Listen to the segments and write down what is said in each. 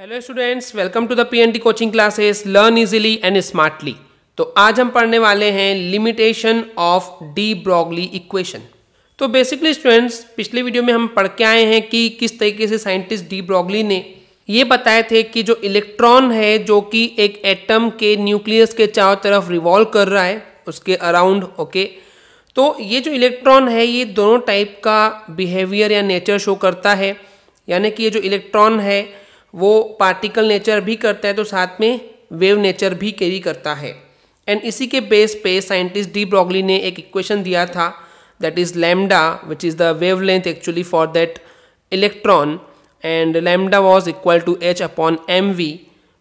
Hello students welcome to the PNT coaching classes learn easily and smartly तो आज हम पढ़ने वाले हैं limitation of de Broglie equation तो बेसिकली स्टूडेंट्स पिछले वीडियो में हम पढ़ के आए हैं कि किस तरीके से साइंटिस्ट डी ब्रॉगली ने ये बताए थे कि जो इलेक्ट्रॉन है, जो कि एक एटम के न्यूक्लियस के चारों तरफ़ रिवॉल्व कर रहा है, उसके अराउंड ओके तो ये जो इलेक्ट्रॉन है, ये दोनों टाइप का बिहेवियर या नेचर शो करता है। यानी कि ये जो इलेक्ट्रॉन है वो पार्टिकल नेचर भी करता है तो साथ में वेव नेचर भी कैरी करता है। एंड इसी के बेस पे साइंटिस्ट डी ब्रॉगली ने एक इक्वेशन दिया था that is lambda which is the wave length actually for that electron and lambda was equal to H upon M V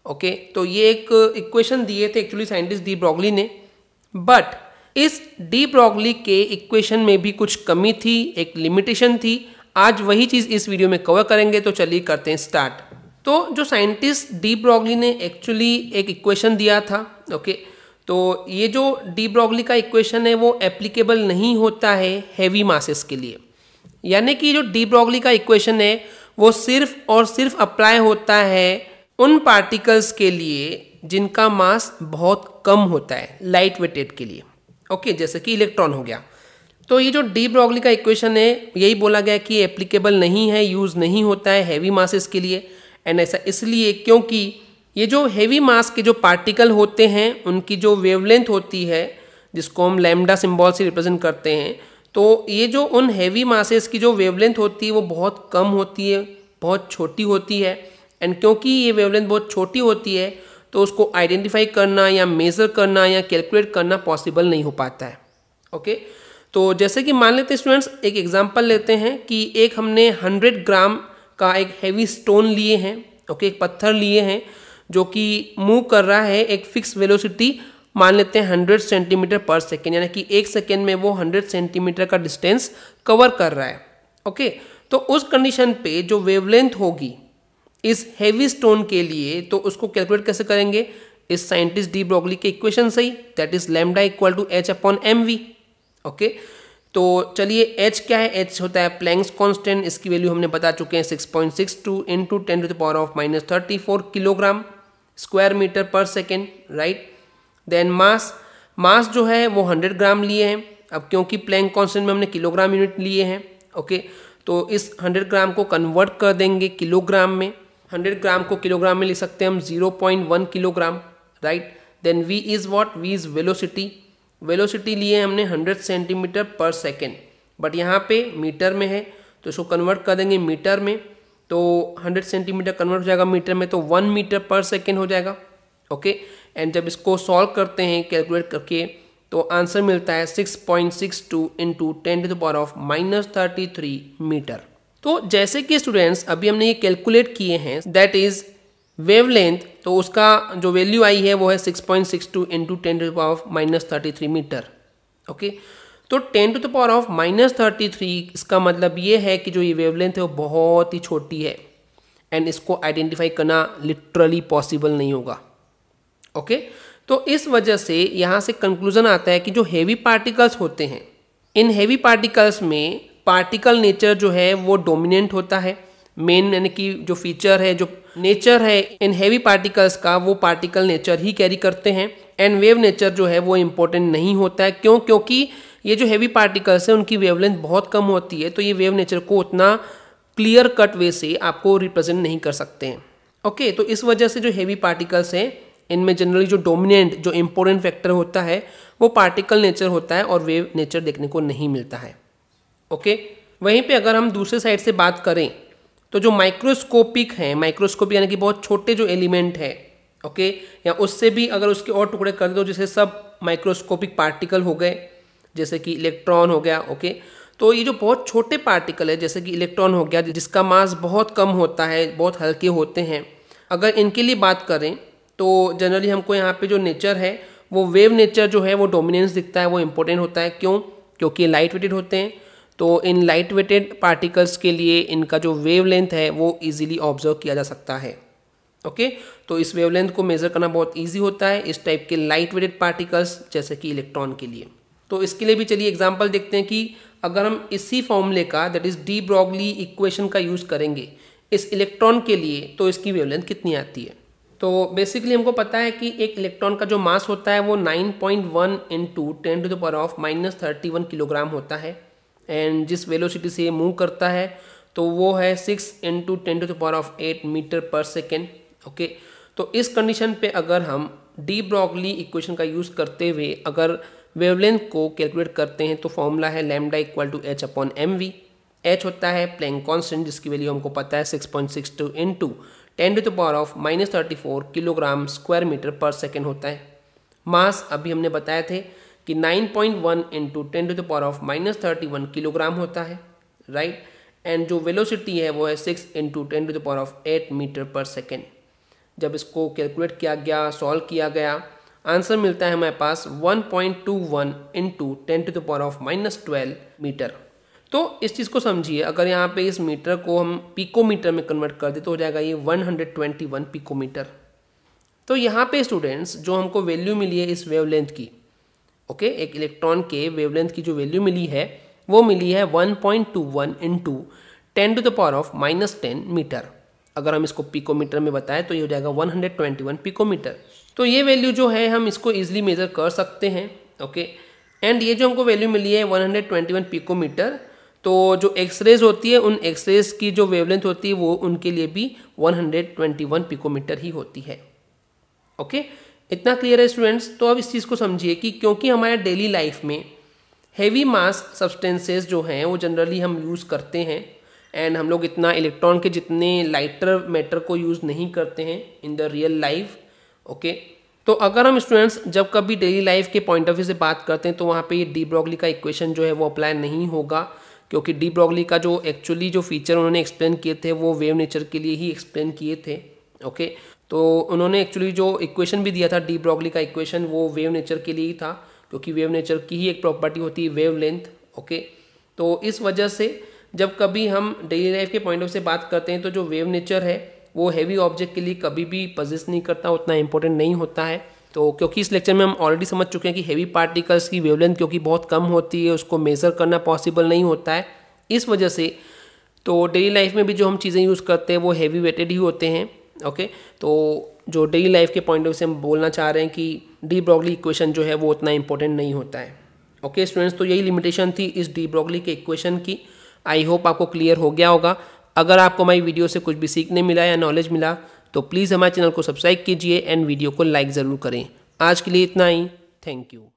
okay तो ये एक इक्वेशन दिए थे एक्चुअली साइंटिस्ट डी ब्रॉगली ने। बट इस डी ब्रॉगली के इक्वेशन में भी कुछ कमी थी, एक लिमिटेशन थी। आज वही चीज़ इस वीडियो में कवर करेंगे तो चलिए करते हैं स्टार्ट तो जो साइंटिस्ट डी ब्रॉगली ने एक्चुअली एक इक्वेशन दिया था ओके तो ये जो डी ब्रॉगली का इक्वेशन है, वो एप्लीकेबल नहीं होता है हैवी मासेस के लिए। यानी कि जो डी ब्रॉगली का इक्वेशन है, वो सिर्फ़ और सिर्फ़ अप्लाई होता है उन पार्टिकल्स के लिए जिनका मास बहुत कम होता है लाइट वेटेड के लिए। ओके जैसे कि इलेक्ट्रॉन हो गया। तो ये जो डी ब्रॉगली का इक्वेशन है, यही बोला गया कि एप्लीकेबल नहीं है यूज़ नहीं होता है हैवी मासेस के लिए। एंड ऐसा इसलिए क्योंकि ये जो हैवी मास के जो पार्टिकल होते हैं, उनकी जो वेवलेंथ होती है, जिसको हम लैम्डा सिंबल से रिप्रेजेंट करते हैं तो ये जो उन हैवी मासेस की जो वेवलेंथ होती है, वो बहुत कम होती है, बहुत छोटी होती है। एंड क्योंकि ये वेवलेंथ बहुत छोटी होती है तो उसको आइडेंटिफाई करना या मेज़र करना या कैलकुलेट करना पॉसिबल नहीं हो पाता है। ओके तो जैसे कि मान लेते स्टूडेंट्स एक एग्जांपल लेते हैं कि एक हमने 100 ग्राम का एक हैवी स्टोन लिए हैं ओके एक पत्थर लिए हैं, जो कि मूव कर रहा है एक फिक्स वेलोसिटी मान लेते हैं हंड्रेड सेंटीमीटर पर सेकेंड यानी कि एक सेकेंड में वो हंड्रेड सेंटीमीटर का डिस्टेंस कवर कर रहा है ओके तो उस कंडीशन पे जो वेवलेंथ होगी, इस हैवी स्टोन के लिए तो उसको कैलकुलेट कैसे करेंगे? इस साइंटिस्ट डी ब्रोगली के इक्वेशन से ही that is lambda equal to H upon M V okay तो चलिए एच क्या है? एच होता है प्लैंक्स कांस्टेंट इसकी वैल्यू हमने बता चुके हैं six point six two into ten to the power of minus thirty four kilogram square metre per second right then mass mass जो है वो 100 ग्राम लिए हैं। अब क्योंकि प्लैंक कांस्टेंट में हमने किलोग्राम यूनिट लिए हैं ओके तो इस 100 ग्राम को कन्वर्ट कर देंगे किलोग्राम में। 100 ग्राम को किलोग्राम में लिख सकते हैं हम 0.1 kilogram right then V is what V is velocity velocity लिए हमने 100 सेंटीमीटर पर सेकेंड। बट यहाँ पे मीटर में है तो इसको कन्वर्ट कर देंगे मीटर में तो 100 सेंटीमीटर कन्वर्ट हो जाएगा मीटर में तो वन मीटर पर सेकेंड हो जाएगा। ओके? एंड जब इसको सॉल्व करते हैं, कैलकुलेट करके तो आंसर मिलता है 6.62 point six two into ten to the power of minus thirty three metre. तो जैसे कि स्टूडेंट्स, अभी हमने ये कैलकुलेट किए हैं, दैट इज़ वेवलेंथ तो उसका जो वैल्यू आई है वो है 6.62 point six two into ten to power of minus thirty three metre okay तो ten to the power of minus thirty three इसका मतलब ये है कि जो ये वेवलेंथ है वो बहुत ही छोटी है। एंड इसको आइडेंटिफाई करना लिटरली पॉसिबल नहीं होगा। Okay okay? तो इस वजह से यहाँ से कंक्लूजन आता है कि जो हैवी पार्टिकल्स होते हैं, इन हैवी पार्टिकल्स में पार्टिकल नेचर जो है वो डोमिनेंट होता है। मेन यानी कि जो फीचर है जो नेचर है इन हैवी पार्टिकल्स का वो पार्टिकल नेचर ही कैरी करते हैं। एंड वेव नेचर जो है वो इम्पोर्टेंट नहीं होता है। क्यों? क्योंकि ये जो हैवी पार्टिकल्स हैं उनकी वेवलेंथ बहुत कम होती है तो ये वेव नेचर को उतना क्लियर कट वे से आपको रिप्रेजेंट नहीं कर सकते हैं। ओके okay, तो इस वजह से जो हैवी पार्टिकल्स हैं इनमें जनरली जो डोमिनेंट जो इम्पोर्टेंट फैक्टर होता है वो पार्टिकल नेचर होता है और वेव नेचर देखने को नहीं मिलता है। Okay okay? वहीं पे अगर हम दूसरे साइड से बात करें तो जो माइक्रोस्कोपिक हैं माइक्रोस्कोपिक यानी कि बहुत छोटे जो एलिमेंट है ओके या उससे भी अगर उसके और टुकड़े कर दो जैसे सब माइक्रोस्कोपिक पार्टिकल हो गए, जैसे कि इलेक्ट्रॉन हो गया ओके तो ये जो बहुत छोटे पार्टिकल है, जैसे कि इलेक्ट्रॉन हो गया, जिसका मास बहुत कम होता है, बहुत हल्के होते हैं, अगर इनके लिए बात करें तो जनरली हमको यहाँ पे जो नेचर है, वो वेव नेचर जो है, वो डोमिनेंस दिखता है, वो इम्पोर्टेंट होता है। क्यों? क्योंकि लाइट वेटेड होते हैं। तो इन लाइट वेटेड पार्टिकल्स के लिए इनका जो वेव लेंथ है, वो ईजिली ऑब्ज़र्व किया जा सकता है। Okay okay? तो इस वेवलेंथ को मेज़र करना बहुत ईजी होता है, इस टाइप के लाइट वेटेड पार्टिकल्स जैसे कि इलेक्ट्रॉन के लिए। तो इसके लिए भी चलिए एग्ज़ाम्पल देखते हैं कि अगर हम इसी फॉर्मूले का that is de Broglie equation का यूज़ करेंगे, इस इलेक्ट्रॉन के लिए तो इसकी वेवलेंथ कितनी आती है? तो बेसिकली हमको पता है कि एक इलेक्ट्रॉन का जो मास होता है, वो 9.1 point one into ten to the power of minus thirty kilogram होता है। एंड जिस वेलोसिटी से ये मूव करता है तो वो है six into ten to the power of eight metre per second okay तो इस कंडीशन पे अगर हम डी ब्रॉगली इक्वेशन का यूज़ करते हुए अगर वेवलेंथ को कैलकुलेट करते हैं तो फॉर्मूला है lambda equal to H upon M V H होता है प्लैंक कॉन्स्टेंट जिसकी वैल्यू हमको पता है six point six two into ten to the power of minus thirty four kilogram square metre per second होता है। मास अभी हमने बताए थे कि nine point one into ten to the power of minus thirty one kilogram होता है right and जो वेलोसिटी है वो है six into ten to the power of eight metre per second जब इसको कैलकुलेट किया गया सॉल्व किया गया आंसर मिलता है हमारे पास 1.21 point two one into ten to the power of minus twelve metre तो इस चीज़ को समझिए, अगर यहाँ पे इस मीटर को हम पिकोमीटर में कन्वर्ट कर दे तो हो जाएगा ये 121 पिकोमीटर तो यहाँ पे स्टूडेंट्स जो हमको वैल्यू मिली है इस वेवलेंथ की ओके, एक इलेक्ट्रॉन के वेवलेंथ की जो वैल्यू मिली है, वो मिली है 1.21 point two one into ten to the power of minus ten metre अगर हम इसको पिकोमीटर में बताएँ तो ये हो जाएगा 121 पिकोमीटर तो ये वैल्यू जो है, हम इसको इजिली मेजर कर सकते हैं, ओके? एंड ये जो हमको वैल्यू मिली है 121 पिकोमीटर तो जो एक्सरेज होती है, उन एक्सरेज की जो वेवलेंथ होती है, वो उनके लिए भी 121 पिकोमीटर ही होती है, ओके? इतना क्लियर है स्टूडेंट्स तो अब इस चीज़ को समझिए कि क्योंकि हमारे डेली लाइफ में हैवी मास सब्सटेंसेस जो हैं, वो जनरली हम यूज़ करते हैं एंड हम लोग इतना इलेक्ट्रॉन के जितने लाइटर मैटर को यूज़ नहीं करते हैं in the real life okay तो अगर हम स्टूडेंट्स जब कभी डेली लाइफ के पॉइंट ऑफ़ व्यू से बात करते हैं तो वहाँ पे ये डी ब्रॉगली का इक्वेशन जो है, वो अप्लाई नहीं होगा, क्योंकि डी ब्रॉगली का जो एक्चुअली जो फीचर उन्होंने एक्सप्लेन किए थे, वो वेव नेचर के लिए ही एक्सप्लेन किए थे ओके तो उन्होंने एक्चुअली जो इक्वेशन भी दिया था डी ब्रॉगली का इक्वेशन वो वेव नेचर के लिए ही था, क्योंकि वेव नेचर की ही एक प्रॉपर्टी होती है वेव लेंथ ओके तो इस वजह से जब कभी हम डेली लाइफ के पॉइंट ऑफ़ से बात करते हैं तो जो वेव नेचर है, वो हैवी ऑब्जेक्ट के लिए कभी भी पजिस्ट नहीं करता, उतना इंपॉर्टेंट नहीं होता है। तो क्योंकि इस लेक्चर में हम ऑलरेडी समझ चुके हैं कि हैवी पार्टिकल्स की वेवलेंथ क्योंकि बहुत कम होती है, उसको मेज़र करना पॉसिबल नहीं होता है। इस वजह से तो डेली लाइफ में भी जो हम चीज़ें यूज़ करते हैं, वो हैवी वेटेड ही होते हैं। ओके तो जो डेली लाइफ के पॉइंट ऑफ़ व्यू से हम बोलना चाह रहे हैं कि डी ब्रॉगली इक्वेशन जो है वो उतना इंपॉर्टेंट नहीं होता है। ओके स्टूडेंट्स तो यही लिमिटेशन थी इस डी ब्रॉगली के इक्वेशन की। आई होप आपको क्लियर हो गया होगा। अगर आपको हमारी वीडियो से कुछ भी सीखने मिला या नॉलेज मिला तो प्लीज़ हमारे चैनल को सब्सक्राइब कीजिए एंड वीडियो को लाइक ज़रूर करें। आज के लिए इतना ही। Thank you